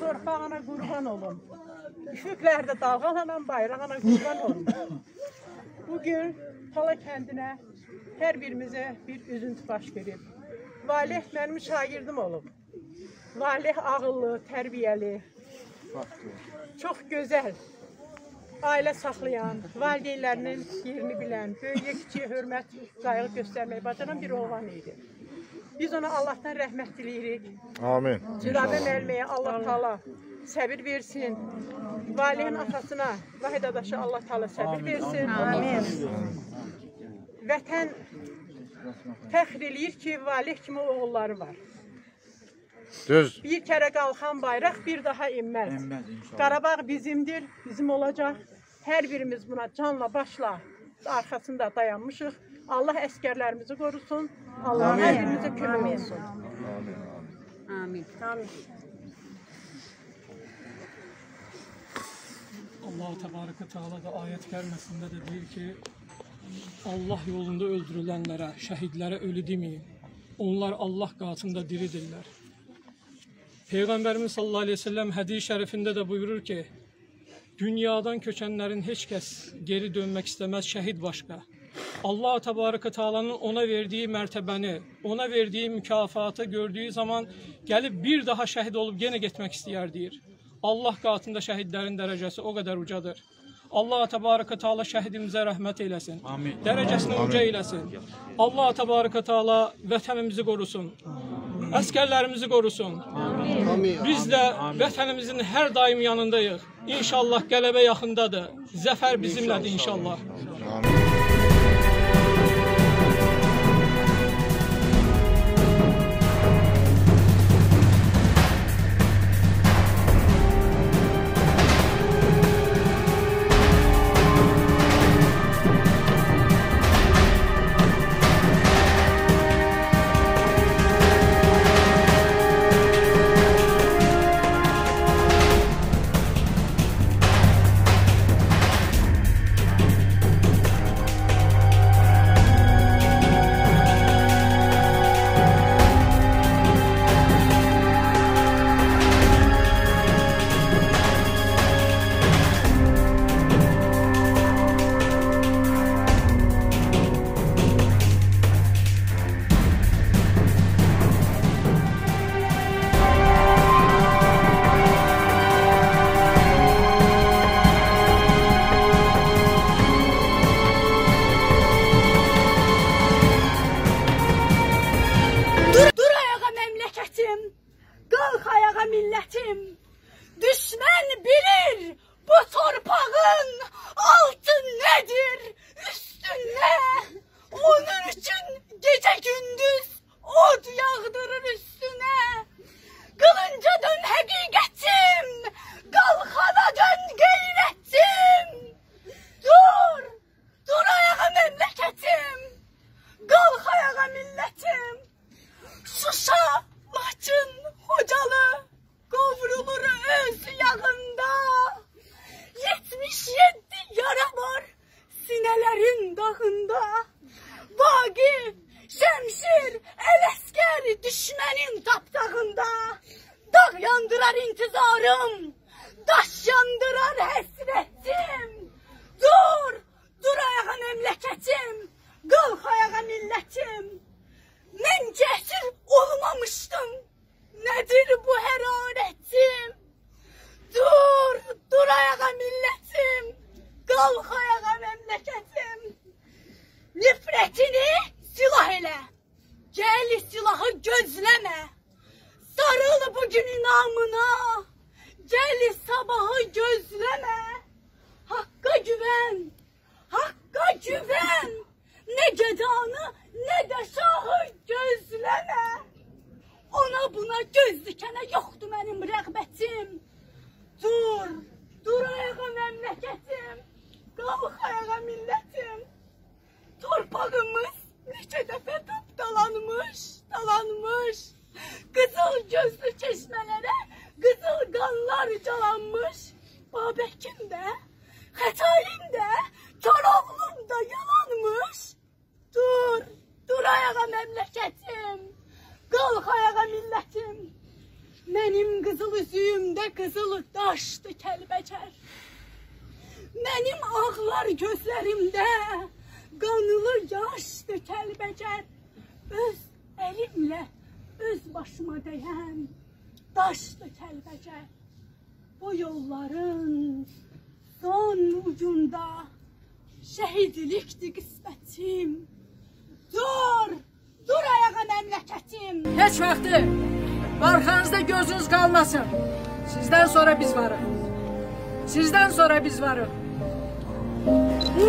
Torpağına qurban olum. Üfüqlərdə dalğalanan bayrağına qurban olum. Bugün Tala kəndinə hər birimizə bir üzüntü baş verib. Valih mənim şagirdim olub. Valih ağıllı, tərbiyəli, çox gözəl, ailə saxlayan, valideynlərinin yerini bilən, böyüyə kiçiyə hörmət, qayğı göstərməyi bacaran bir oğlan idi. Biz ona Allahdan rəhmət diləyirik. Amin. Cürabə müəlliməyə Allah Taala səbir versin. Valihin atasına, Vahid adaşı Allah Taala səbir versin. Amin. Vətən fəxr eləyir ki, Valih kimi oğulları var. Düz. Bir kərə qalxan bayraq bir daha inməz. Enmez inşallah. Qarabağ bizimdir, bizim olacaq. Hər birimiz buna canla başla arxasında dayanmışıq. Allah əskərlərimizi qorusun. Allah hər birimizə kömək olsun. Amin. Amin. Allah Tebareke Teala da ayet gelmesinde de diyor ki Allah yolunda öldürülenlere, şehidlere ölü demeyin. Onlar Allah katında diridirler. Peygamberimiz sallallahu aleyhi ve sellem hadis-i şerifinde de buyurur ki dünyadan köçenlerin hiç kes geri dönmek istemez şehit başka. Allah Tebareke Teala'nın ona verdiği mertebeni, ona verdiği mükafatı gördüğü zaman gelip bir daha şehit olup gene gitmek isteyer deyir. Allah katında şehitlerin derecesi o kadar ucadır. Allah Tebareke Teala şehidimize rahmet eylesin. Amin. Derecesini uca eylesin. Allah Tebareke Teala vətənimizi qorusun. Əsgərlərimizi qorusun. Biz də vətənimizin hər daim yanındayıq. İnşallah qələbə yaxındadır. Zəfər bizimlədir inşallah. William! Gəl sabahı gözləmə. Haqqa güvən. Haqqa güvən. Ne gedanı ne de şahı gözləmə. Ona buna göz dikənə yoxdur mənim rəğbətim. Dur, dur ayağa məmləkətim. Qalx ayağa millətim. Torpağımız neçə dəfə tapdalanmış, dalanmış. Qızıl gözlü çeşmələrə qanlar calanmış. Babəkim də, Xətayin də, Koroğlum da yalanmış. Dur, dur ayağa məmləkətim. Qalx ayağa millətim. Mənim qızıl üzüyümdə qızıl daşdı kəlbəcər. Mənim ağlar gözlərimdə qanlı yaşdı kəlbəcər. Öz əlimlə öz başıma dəyən daşdı kəlbəcər. Bu yolların son ucunda şəhidlikdir qismətim. Dur, dur ayağa məmləkətim. Heç vaxtı arxanızda gözünüz qalmasın. Sizdən sonra biz varıq. Sizdən sonra biz varıq.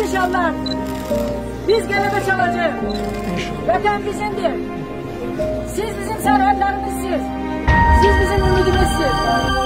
İnşallah biz qələbə çalacağıq. Vətən bizimdir. Listen.